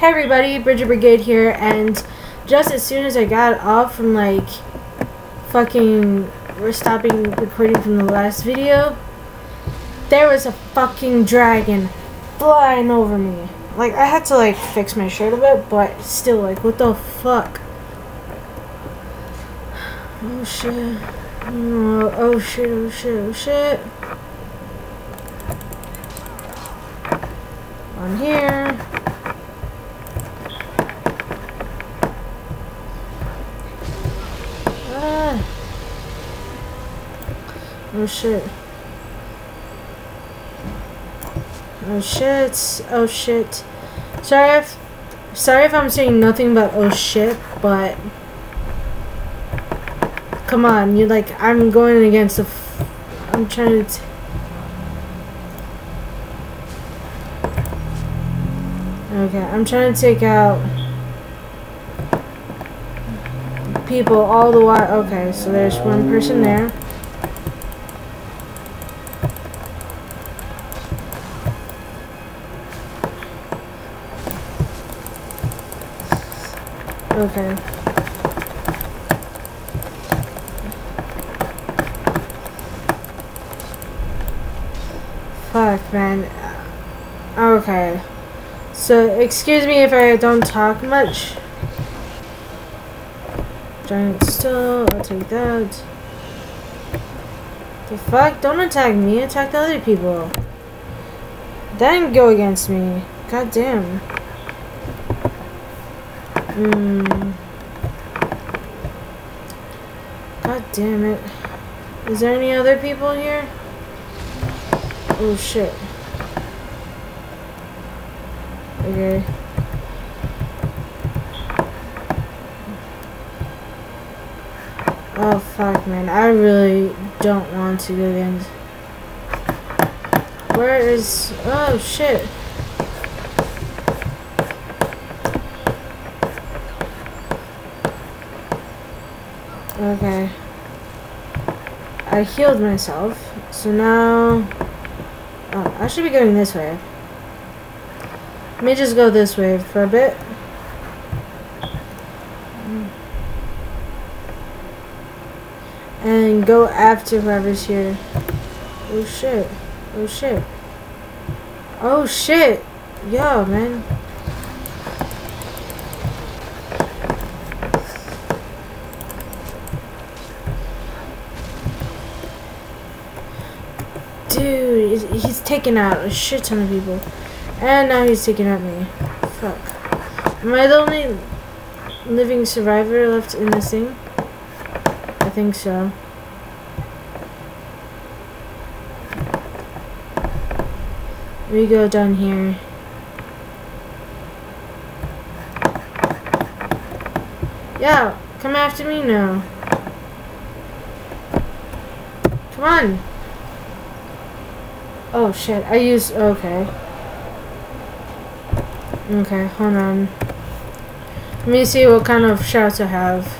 Hey everybody, Bridgette Brigade here, and just as soon as I got off from like fucking we're stopping recording from the last video, there was a fucking dragon flying over me. Like I had to like fix my shirt a bit, but still like what the fuck? Oh shit. Oh, oh shit, oh shit, oh shit. On here. Oh shit. Oh shit. Oh shit. Sorry if sorry if I'm saying nothing but oh shit, but come on, you're like I'm going against the I'm trying to Okay, I'm trying to take out people all the while. Okay, so there's one person there. Okay. Fuck, man. Okay. So, excuse me if I don't talk much. Giant still, I'll take that. The fuck? Don't attack me, attack the other people. Then go against me. God damn. Hmm. God damn it. Is there any other people here? Oh shit. Okay. Oh fuck man, I really don't want to go against Where is oh shit. Okay. I healed myself, so now oh, I should be going this way. Let me just go this way for a bit. And go after whoever's here. Oh shit. Oh shit. Oh shit. Yo, man. Dude, he's taking out a shit ton of people. And now he's taking at me. Fuck. Am I the only living survivor left in this thing? I think so. We go down here. Yeah, come after me now. Come on. Oh shit, I use okay. Okay, hold on. Let me see what kind of shouts I have.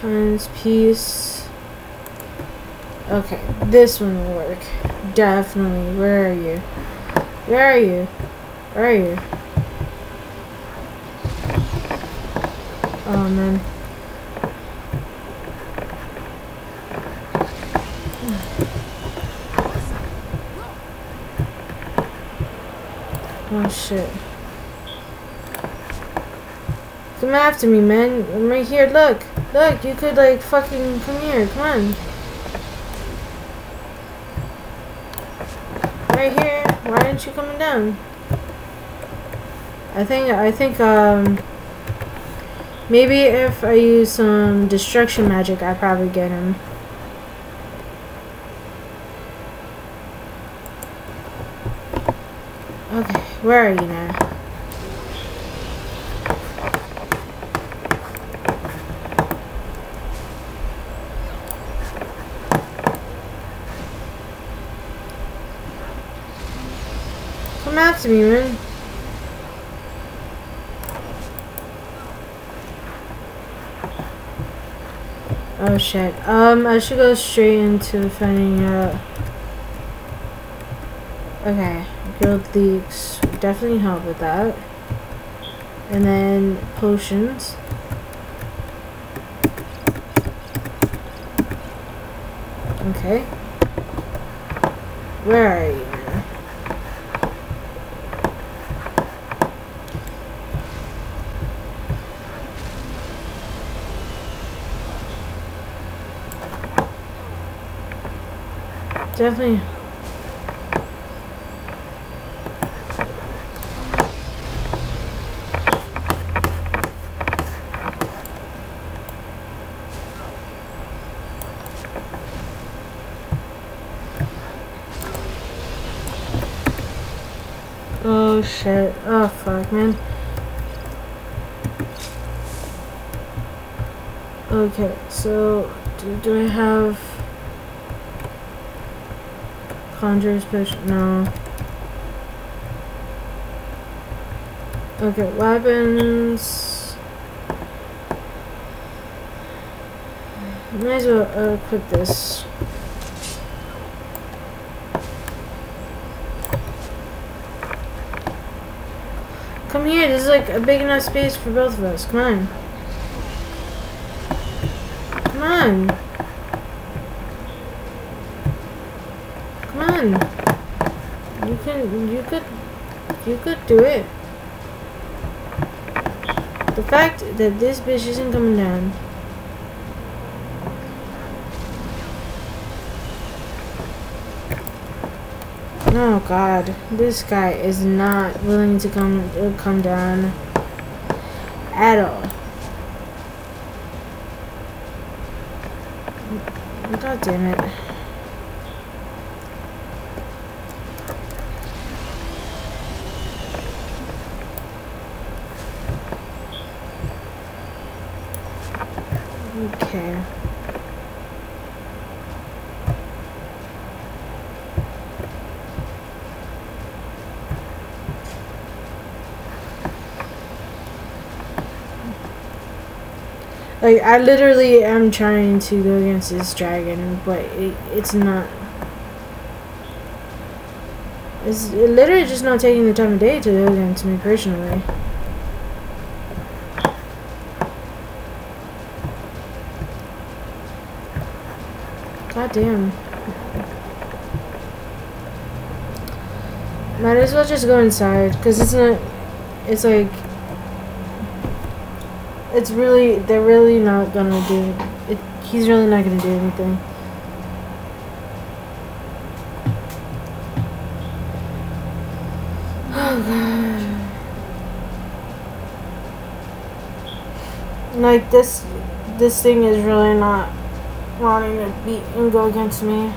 Kindness, peace. Okay, this one will work. Definitely. Where are you? Where are you? Where are you? Oh man. Oh shit. Come after me, man. I'm right here. Look. Look, you could like fucking come here. Come on. Right here. Why aren't you coming down? I think I think um maybe if I use some destruction magic I probably get him. Okay, where are you now? Come out to me, man. Oh shit. Um, I should go straight into finding out. Okay, guild leaks definitely help with that. And then potions. Okay. Where are you? Definitely. Oh shit. Oh fuck, man. Okay, so do, do I have Conjurer's push? No. Okay, weapons. Might as well uh, equip this. Come here, this is like a big enough space for both of us. Come on. Come on. Come on. You can, you could, you could do it. The fact that this bitch isn't coming down. Oh god, this guy is not willing to come uh, come down at all. God damn it. Okay. Like, I literally am trying to go against this dragon, but it, it's not. It's literally just not taking the time of day to go against me personally. God damn. Might as well just go inside, because it's not. It's like. It's really. They're really not gonna do. It, he's really not gonna do anything. Oh god. Like this. This thing is really not wanting to beat and go against me.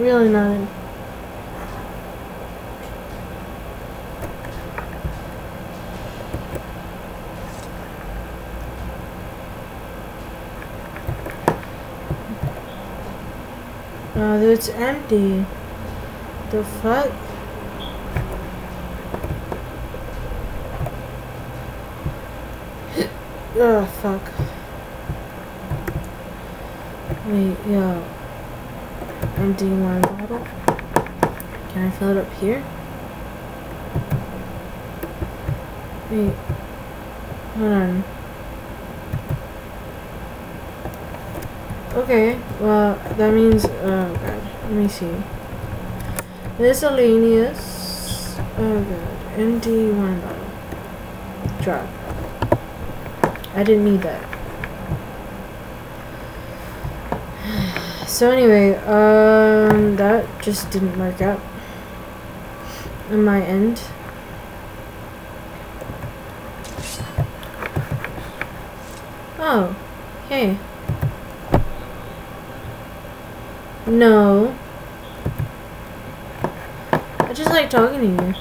Really not. Oh, it's empty. The fuck? Oh, fuck. Wait, yo. Empty wine bottle. Can I fill it up here? Wait. Hold on. Okay, well, that means, oh god, let me see. Miscellaneous, oh god, empty wine bottle. Drop. I didn't need that. So anyway, um, that just didn't work out on my end. Oh, hey. No. I just like talking to you.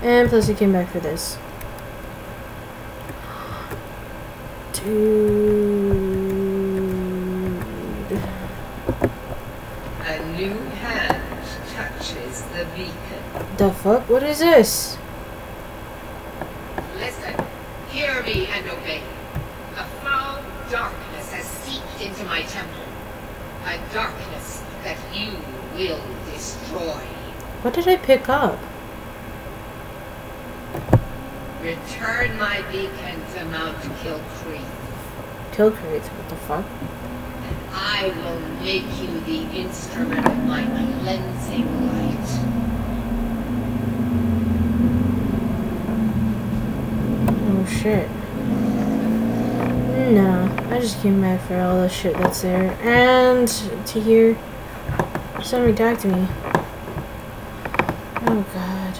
And plus he came back for this. Dude. A new hand touches the beacon. The fuck? What is this? Listen, hear me and obey. Into my temple. A darkness that you will destroy. What did I pick up? Return my beacon to Mount Kilkreath, Kill crates. What the fuck? and I will make you the instrument of my cleansing light. Oh shit. No, I just came mad for all the shit that's there. And to hear somebody talk to me. Oh god.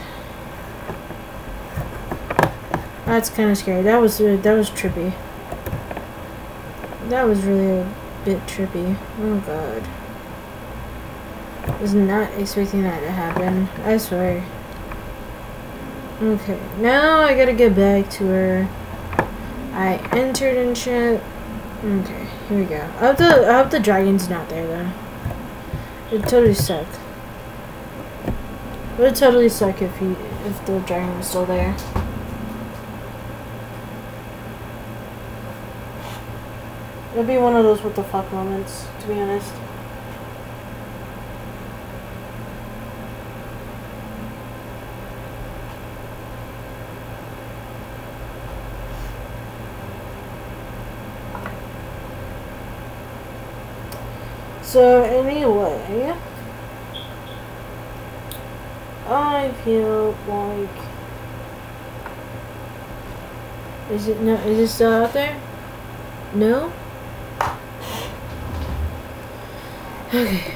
That's kind of scary. That was uh, that was trippy. That was really a bit trippy. Oh god. Was not expecting that to happen. I swear. Okay, now I gotta get back to where I entered and shit. Okay, here we go. I hope the I hope the dragon's not there though. It totally suck. It would totally suck if he if the dragon was still there. It'd be one of those what the fuck moments, to be honest. So anyway, I feel like is it no? Is it still out there? No. Okay.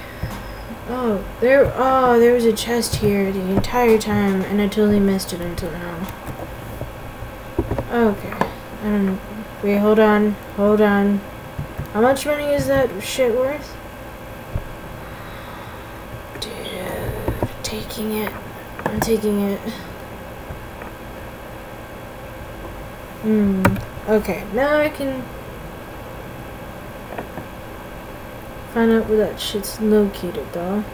Oh, there. Oh, there was a chest here the entire time, and I totally missed it until now. Okay. I don't know. Wait, hold on. Hold on. How much money is that shit worth? Dude, taking it. I'm taking it. Hmm. Okay, now I can find out where that shit's located, though.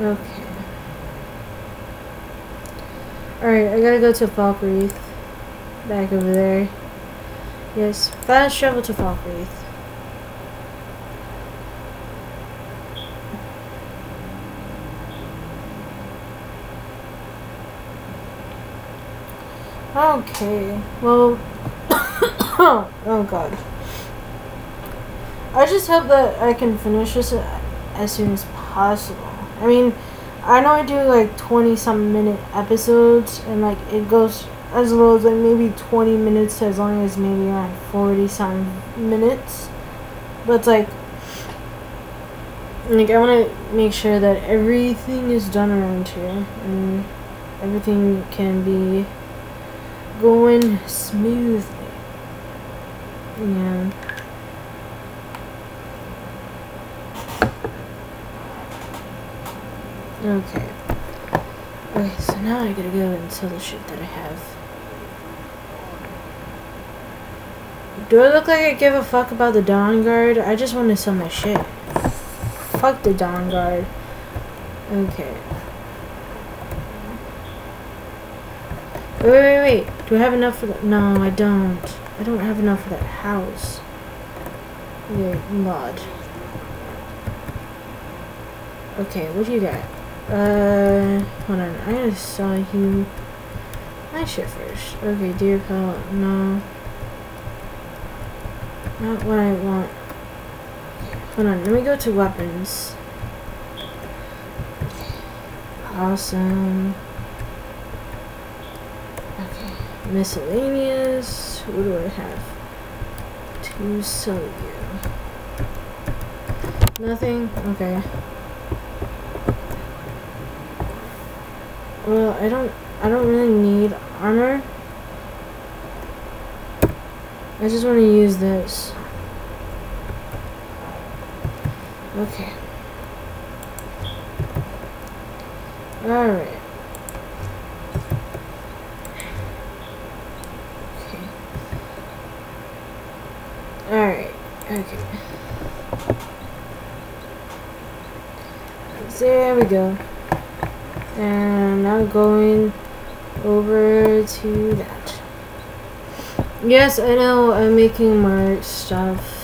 Okay. Alright, I gotta go to Falkreath. Back over there. Yes, fast travel to Falkreath. Okay, well, oh god. I just hope that I can finish this as soon as possible. I mean, I know I do like 20 some minute episodes and like it goes as low as like maybe 20 minutes as long as maybe around 40 some minutes. But like, like I want to make sure that everything is done around here and everything can be going smoothly. Yeah. Okay. Okay, so now I gotta go and sell the shit that I have. Do I look like I give a fuck about the Dawnguard? I just want to sell my shit. Fuck the Dawnguard. Okay. Wait, wait, wait. Do I have enough for that? No, I don't. I don't have enough for that house. Okay, mod. Okay, what do you got? Uh, hold on. I just saw you my shit first. Okay, dear pal, no. Not what I want. Hold on, let me go to weapons. Awesome. Okay, miscellaneous. What do I have to sell you? Nothing? Okay. Well, I don't I don't really need armor. I just want to use this. Okay. Alright. Okay. Alright. Okay. There we go. And now going over to that. Yes, I know I'm making more stuff.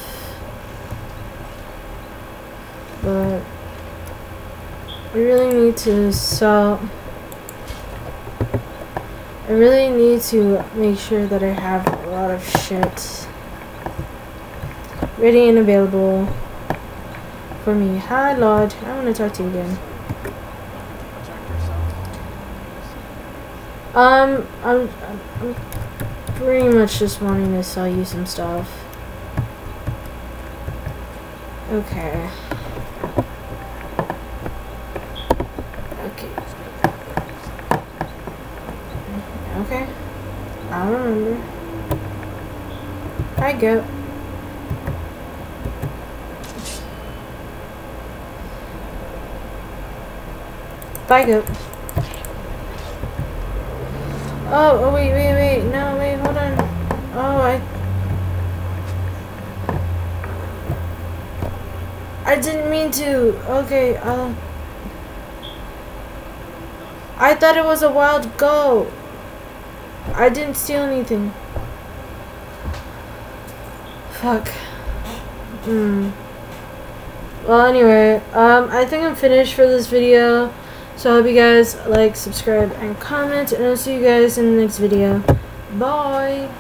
But I really need to sell I really need to make sure that I have a lot of shit ready and available for me. Hi Lord, I want to talk to you again. Um, I'm, I'm pretty much just wanting to sell you some stuff. Okay. Okay. Okay. I remember. I go. Bye, goat. Oh, oh, wait, wait, wait. No, wait, hold on. Oh, I... I didn't mean to. Okay, uh... I thought it was a wild goat. I didn't steal anything. Fuck. Hmm. Well, anyway, um, I think I'm finished for this video. So I hope you guys like, subscribe, and comment, and I'll see you guys in the next video. Bye!